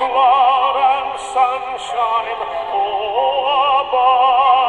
cloud and sunshine, oh, above.